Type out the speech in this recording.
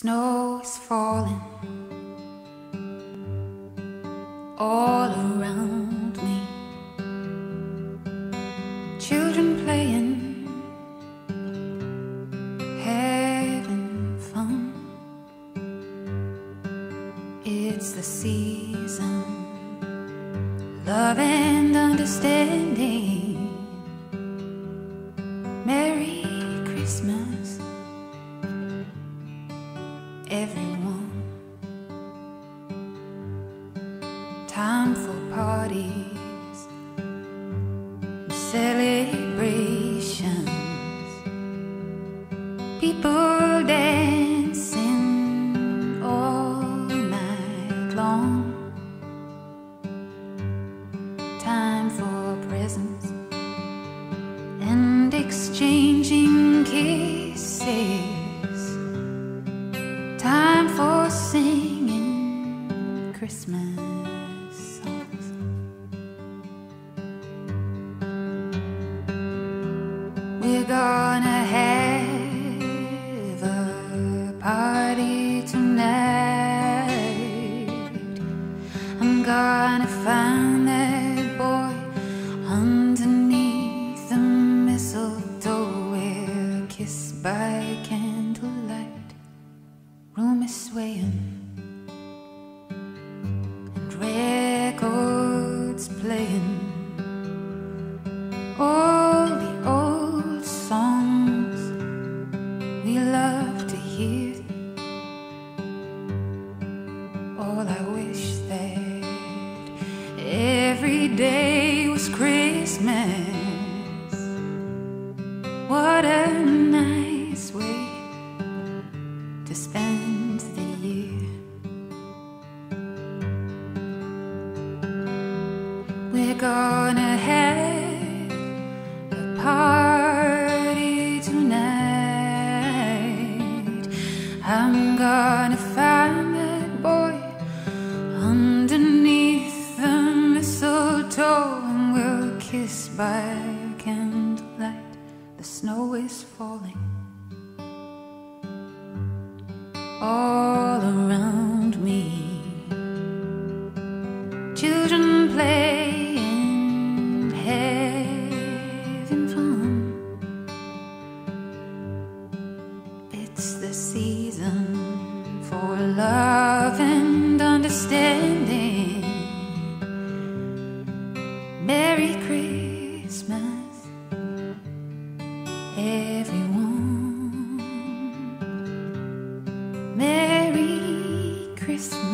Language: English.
Snow is falling all around me. Children playing, having fun. It's the season, love and understanding. Everyone. Time for parties, celebrations, people dancing all night long. Time for presents Christmas songs. We're gonna have a party tonight. I'm gonna find that boy underneath the mistletoe. We'll kiss by candlelight. Room is swaying All I wish that every day was Christmas. What a nice way to spend the year. We're gonna have a party tonight. I'm gonna find by candlelight. The snow is falling all around me. Children playing, having fun. It's the season for love and understanding. Merry Christmas.